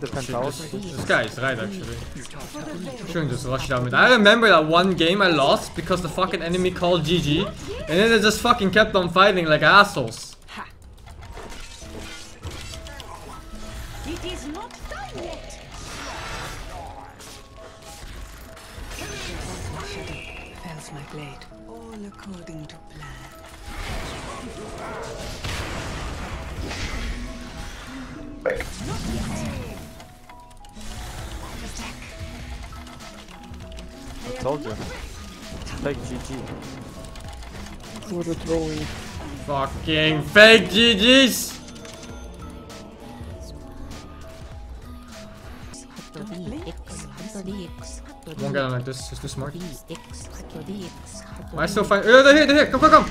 Defend towers. This guy is right actually. Shouldn't just rush down mid. I remember that one game I lost because the fucking enemy called GG and then they just fucking kept on fighting like assholes. It is not done yet. Fence my blade. All according to plan. I told you. Like GG. What a throwing. Fucking fake GG's! One guy like this is too smart. Why still fight? Oh, they're here, they're here! Come, come, come!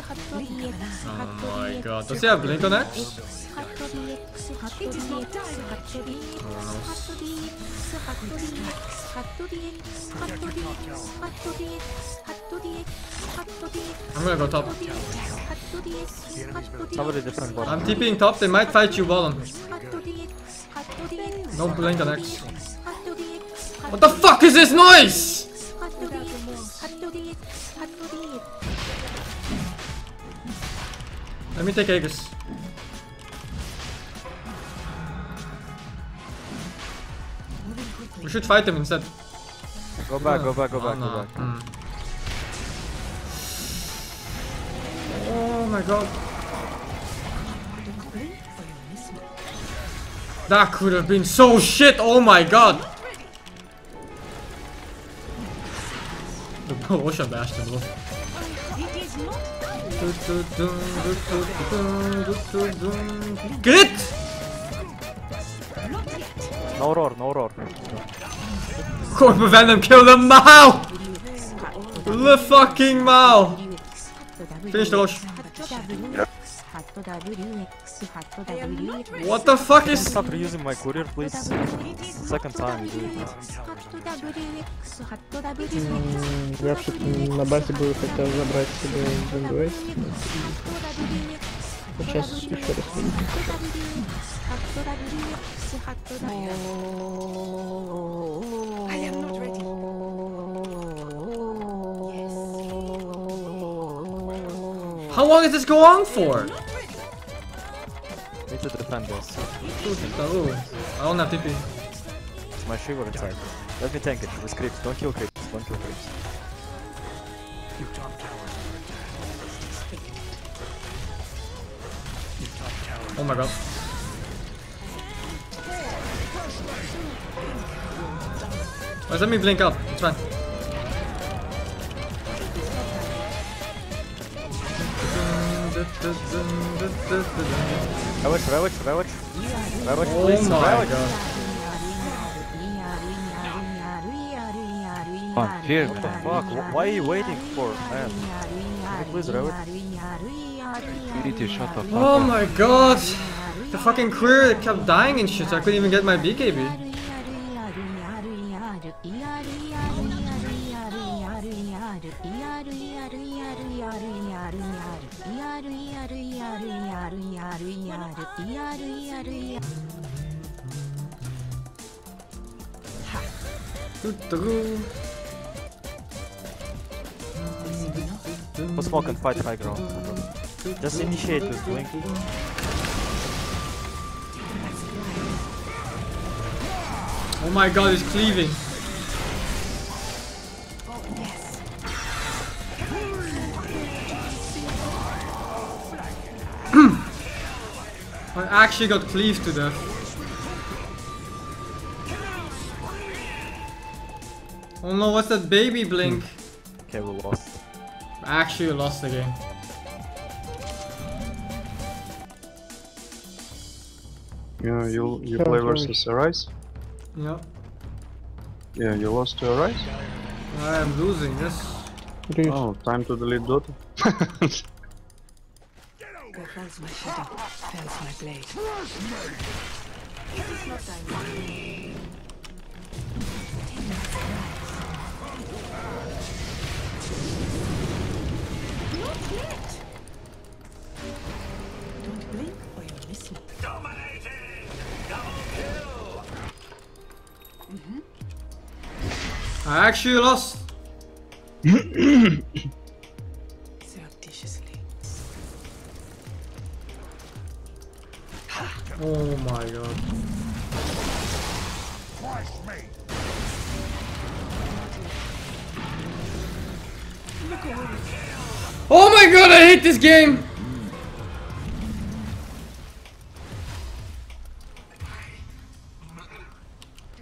Oh my god. Does he have blink on Axe? I'm gonna go top. I'm TPing top, they might fight you bottom. No blink on Axe. What the fuck is this noise? Let me take Aegis. We should fight him instead. Go back, go back, go Oh, back, no. go back. Hmm. Oh my god. That could have been so shit, oh my god! The Ocean Bastion, bro. It is not done. Get! No roar, no roar. Corp Venom, kill the Mao! The fucking Mao! Finish the Rosh. What the fuck is... Stop reusing my courier, please. Second time, dude. М, Я вообще-то на базе бы хотел забрать себе Виндовейс. Сейчас еще раз. I am not ready. How long does this go on for? Need to defend this. Ooh, I don't have TP. It's my shield inside. Let me tank it with creeps. Don't kill creeps. Don't kill creeps. Oh my god. Let me blink up. It's fine. Ravage, ravage, ravage. Ravage, Oh please. my ravage. god. Fuck, here, what the fuck? Why are you waiting for, man? Can you please ravage? Unity, shut the fuck Oh up. my god. The fucking queer kept dying and shit, so I couldn't even get my BKB. Put smoke and fight high ground. Just initiate this blink. Oh my god, he's cleaving. I actually got cleaved to death. Oh no, what's that baby blink? Hmm. Okay, we lost. I actually lost the game. Yeah, you you play versus Arise? Yeah. Yeah, you lost to Arise? I am losing this. Reach. Oh, time to delete Dota. Where falls my shadow, falls my blade. Not yet. Don't blink or you'll miss me. I actually lost. Oh my god. Oh my god, I hate this game!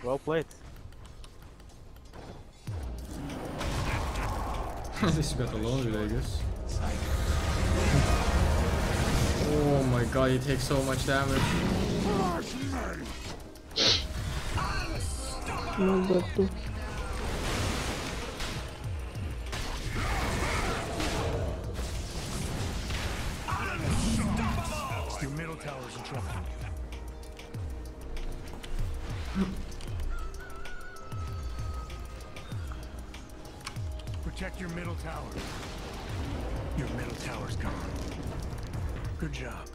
Well played. this got the laundry, I guess. Oh my god, you take so much damage. Not that too. Your middle tower's in trouble. Protect your middle tower. Your middle tower's gone. Good job.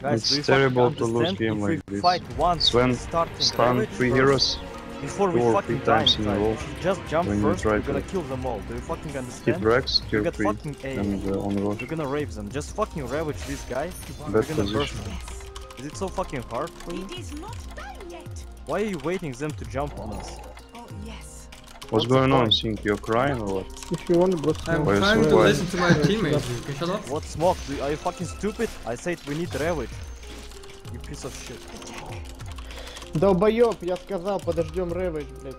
Guys, It's terrible to lose understand? game like this. fight once Sven starting Stun three heroes before we fucking three die times in a row just jump when you first, try we're gonna kill them all. Do you fucking hit understand? Rex, You tier got 3, fucking A. and uh, on rush. We're gonna rape them. Just fucking ravage this guy. We're Bad gonna burst position. them. Is it so fucking hard for you? It is not done yet. Why are you waiting them to jump on us? Oh, yes. What's, What's going on, Sing? You're crying or what? If you want to I'm trying to listen to my teammates, you shut up? What smoke? Are you fucking stupid? I said we need Ravage. You piece of shit. Долбоёб, я сказал, подождем Ravage, блядь.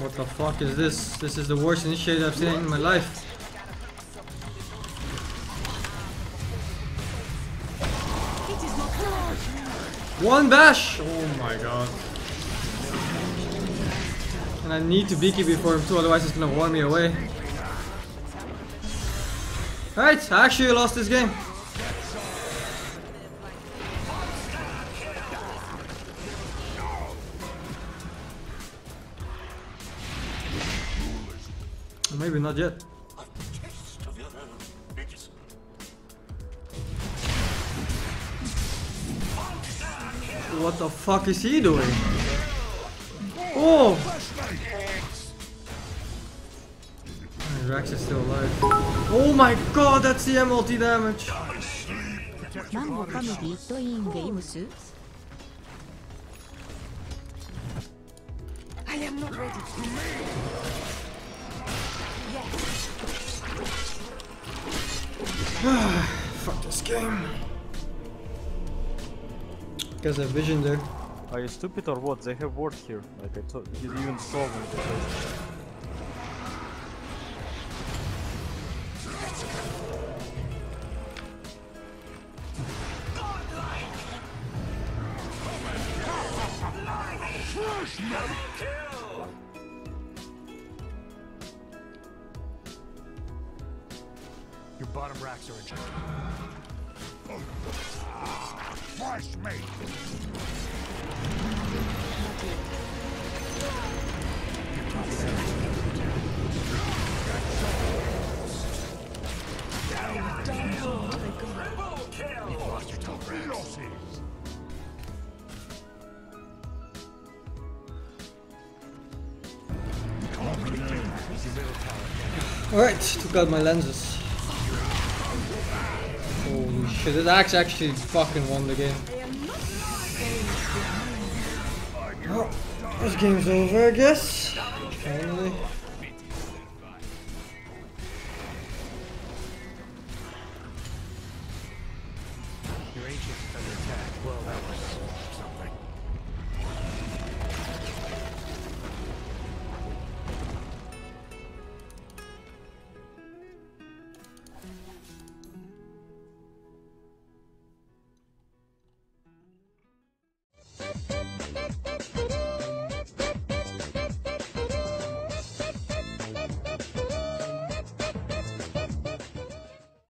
What the fuck is this? This is the worst initiative I've seen in my life. One bash! Oh my god. And I need to BKB before him too, otherwise it's gonna warn me away. Right, I actually lost this game. Maybe not yet. What the fuck is he doing? Oh! And Rex is still alive. Oh my god, that's the multi damage! I am not ready. Yes. Fuck this game. Guess I vision there. Oh, are you stupid or what? They have ward here. Like I told you even saw them. Your bottom racks are in trouble. Flash me! You've lost your top racks. Alright, took out my lenses. Shit, this axe actually fucking won the game. This game's over, I guess. Finally.